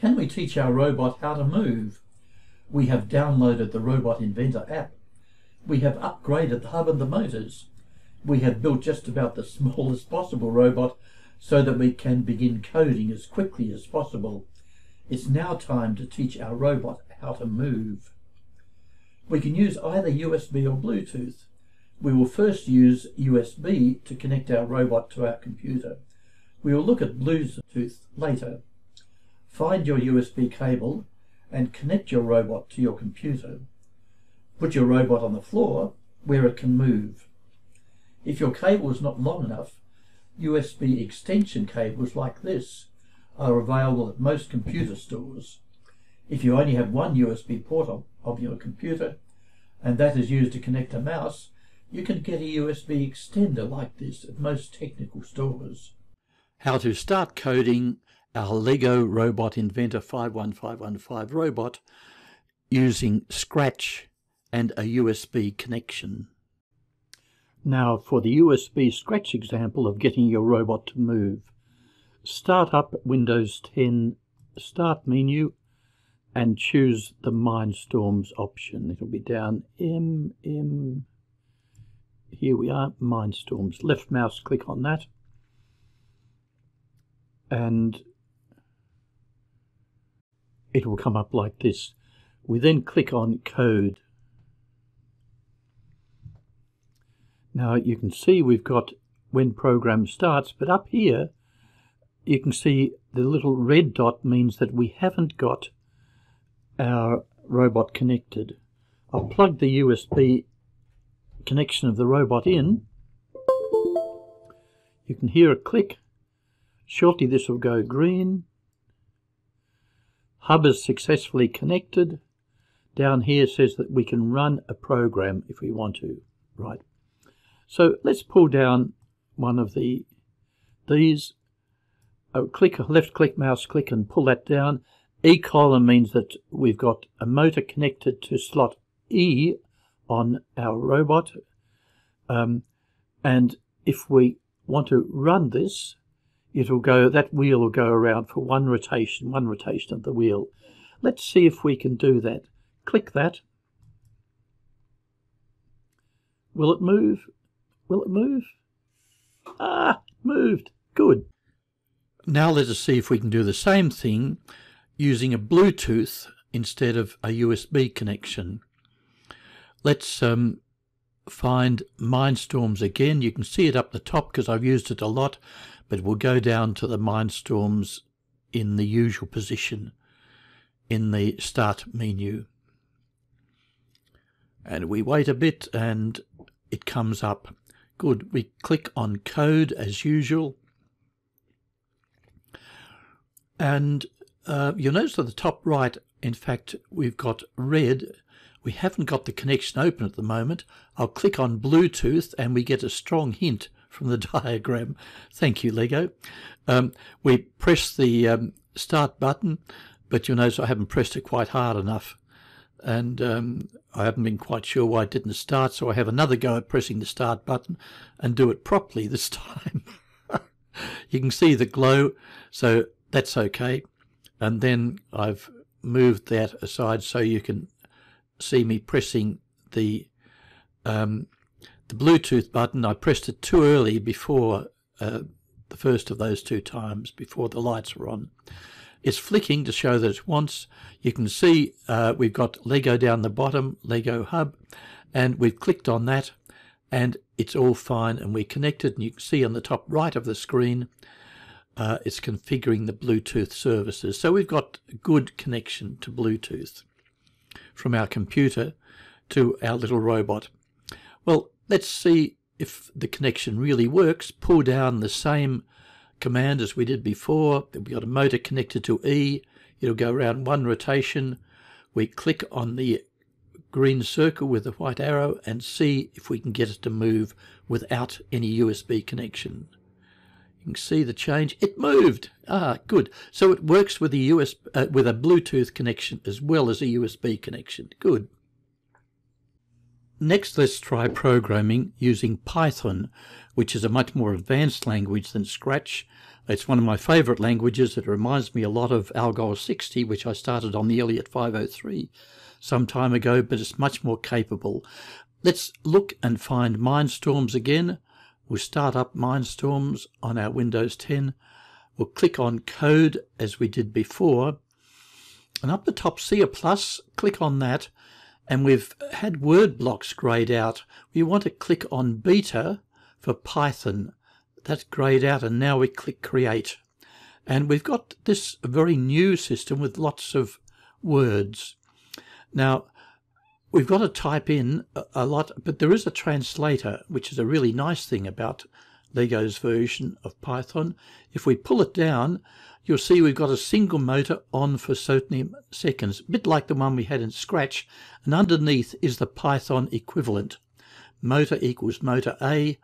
Can we teach our robot how to move? We have downloaded the Robot Inventor app. We have upgraded the hub and the motors. We have built just about the smallest possible robot so that we can begin coding as quickly as possible. It's now time to teach our robot how to move. We can use either USB or Bluetooth. We will first use USB to connect our robot to our computer. We will look at Bluetooth later. Find your USB cable and connect your robot to your computer. Put your robot on the floor where it can move. If your cable is not long enough, USB extension cables like this are available at most computer stores. If you only have one USB port of, your computer, and that is used to connect a mouse, you can get a USB extender like this at most technical stores. How to start coding our Lego Robot Inventor 51515 robot using Scratch and a USB connection. Now for the USB Scratch example of getting your robot to move. Start up Windows 10 Start menu and choose the Mindstorms option. It'll be down M, M, here we are, Mindstorms. Left mouse click on that and it will come up like this. We then click on code. Now you can see we've got when program starts, but up here you can see the little red dot means that we haven't got our robot connected. I'll plug the USB connection of the robot in. You can hear a click. Shortly this will go green. Hub is successfully connected. Down here says that we can run a program if we want to. Right. So let's pull down one of the these. Oh, click left click mouse click and pull that down. E column means that we've got a motor connected to slot E on our robot. Um, and if we want to run this, it'll go, that wheel will go around for one rotation, one rotation of the wheel. Let's see if we can do that. Click that. Will it move? Will it move? Ah, moved. Good. Now let us see if we can do the same thing using a Bluetooth instead of a USB connection. Let's um, find Mindstorms again. You can see it up the top because I've used it a lot but we'll go down to the Mindstorms in the usual position in the start menu. And we wait a bit and it comes up. Good. We click on code as usual. And uh, you'll notice at the top right, in fact, we've got red. We haven't got the connection open at the moment. I'll click on Bluetooth and we get a strong hint from the diagram. Thank you, Lego. Um, we press the um, start button, but you'll notice I haven't pressed it quite hard enough. And um, I haven't been quite sure why it didn't start, so I have another go at pressing the start button and do it properly this time. you can see the glow, so that's okay. And then I've moved that aside so you can see me pressing the um, the Bluetooth button, I pressed it too early before uh, the first of those two times, before the lights were on. It's flicking to show that it wants. You can see uh, we've got Lego down the bottom, Lego Hub, and we've clicked on that and it's all fine and we're connected and you can see on the top right of the screen uh, it's configuring the Bluetooth services. So we've got a good connection to Bluetooth from our computer to our little robot. Well, Let's see if the connection really works. Pull down the same command as we did before. We've got a motor connected to E. It'll go around one rotation. We click on the green circle with the white arrow and see if we can get it to move without any USB connection. You can see the change. It moved. Ah, good. So it works with a USB, uh, with a Bluetooth connection as well as a USB connection. Good. Next let's try programming using Python, which is a much more advanced language than Scratch. It's one of my favorite languages. It reminds me a lot of Algol 60, which I started on the Elliott 503 some time ago, but it's much more capable. Let's look and find Mindstorms again. We'll start up Mindstorms on our Windows 10. We'll click on Code as we did before. And up the top, see a plus, click on that. And we've had word blocks grayed out. We want to click on Beta for Python. That's grayed out and now we click Create. And we've got this very new system with lots of words. Now, we've got to type in a lot, but there is a translator, which is a really nice thing about Lego's version of Python. If we pull it down, you'll see we've got a single motor on for certain seconds, a bit like the one we had in Scratch, and underneath is the Python equivalent. Motor equals motor A,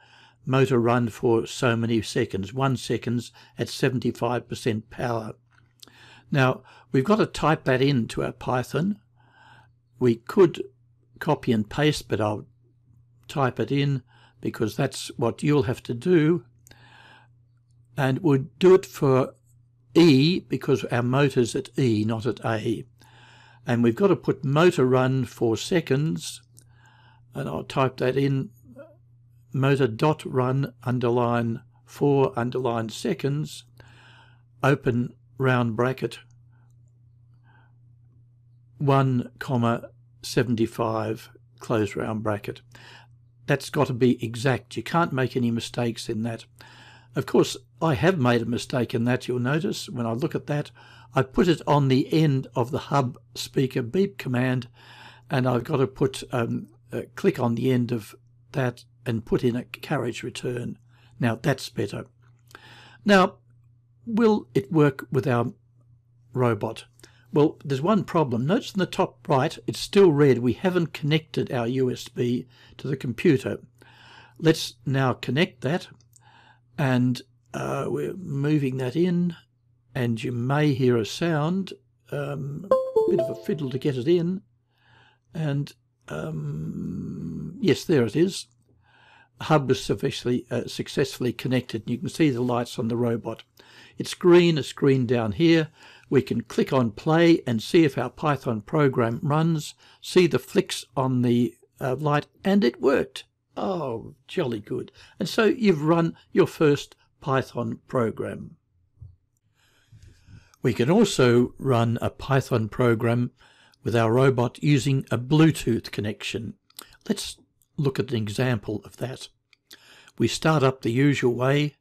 motor run for so many seconds, one seconds at 75% power. Now, we've got to type that into our Python. We could copy and paste, but I'll type it in because that's what you'll have to do. And we'll do it for E because our motor's at E, not at A. And we've got to put motor run for seconds. And I'll type that in motor dot run underline for underline seconds, open round bracket, one comma 75 close round bracket. That's got to be exact. You can't make any mistakes in that. Of course, I have made a mistake in that, you'll notice. When I look at that, I put it on the end of the hub speaker beep command, and I've got to put um, click on the end of that and put in a carriage return. Now, that's better. Now, will it work with our robot? Well, there's one problem. Notice in the top right, it's still red. We haven't connected our USB to the computer. Let's now connect that. And uh, we're moving that in. And you may hear a sound, um, a bit of a fiddle to get it in. And um, yes, there it is. Hub was sufficiently, uh, successfully connected. You can see the lights on the robot. It's green, a screen down here we can click on play and see if our Python program runs, see the flicks on the uh, light, and it worked. Oh, jolly good. And so you've run your first Python program. We can also run a Python program with our robot using a Bluetooth connection. Let's look at an example of that. We start up the usual way,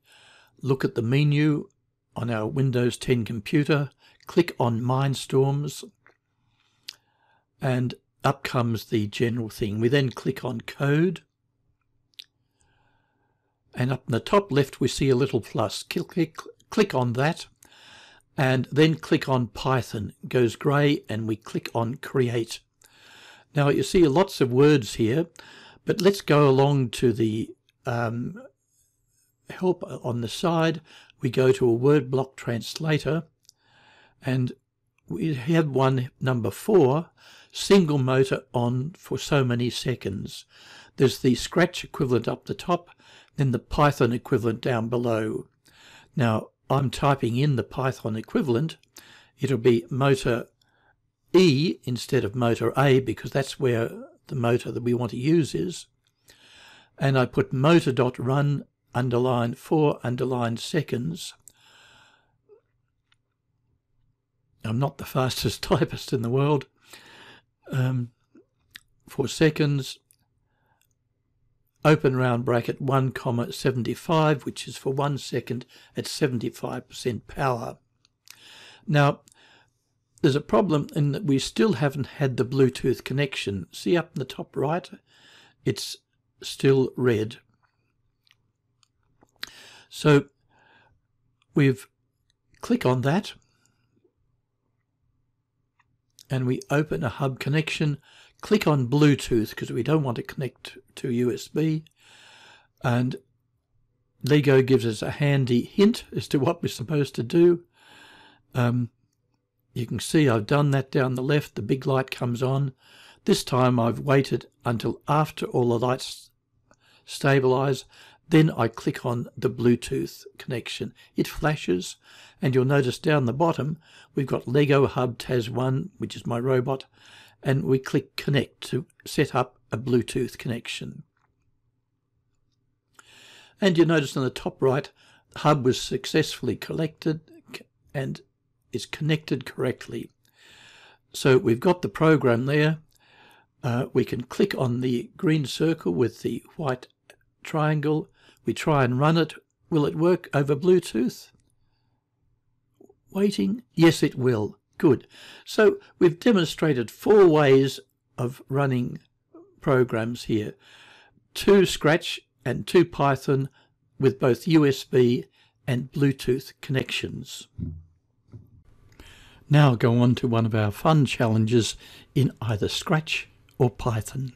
look at the menu on our Windows 10 computer, click on Mindstorms, and up comes the general thing. We then click on Code, and up in the top left we see a little plus. Click, click, click on that, and then click on Python. It goes grey, and we click on Create. Now you see lots of words here, but let's go along to the um, help on the side. We go to a word block translator and we have one number for, single motor on for so many seconds. There's the Scratch equivalent up the top, then the Python equivalent down below. Now I'm typing in the Python equivalent. It'll be motor E instead of motor A because that's where the motor that we want to use is. And I put motor dot run underline four underline seconds I'm not the fastest typist in the world. Um, for seconds, open round bracket 1 comma 75, which is for one second at 75% power. Now, there's a problem in that we still haven't had the Bluetooth connection. See up in the top right? It's still red. So we've click on that and we open a hub connection, click on Bluetooth because we don't want to connect to USB, and Lego gives us a handy hint as to what we're supposed to do. Um, you can see I've done that down the left. The big light comes on. This time I've waited until after all the lights stabilize. Then I click on the Bluetooth connection. It flashes and you'll notice down the bottom we've got Lego Hub Tas1, which is my robot, and we click connect to set up a Bluetooth connection. And you notice on the top right, hub was successfully collected and is connected correctly. So we've got the program there. Uh, we can click on the green circle with the white triangle. We try and run it. Will it work over Bluetooth? Waiting? Yes, it will. Good. So we've demonstrated four ways of running programs here. Two Scratch and two Python with both USB and Bluetooth connections. Now go on to one of our fun challenges in either Scratch or Python.